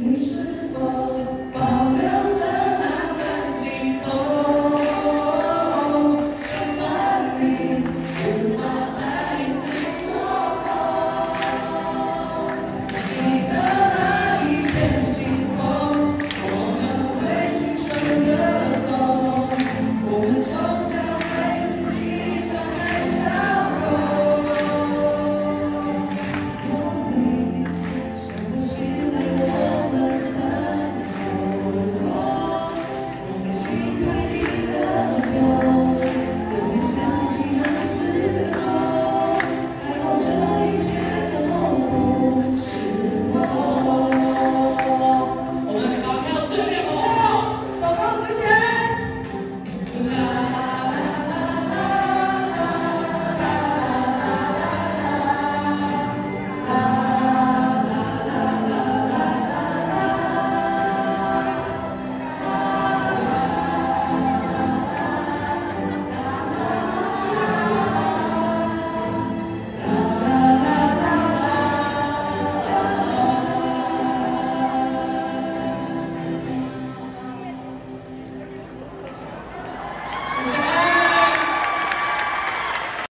Cristo.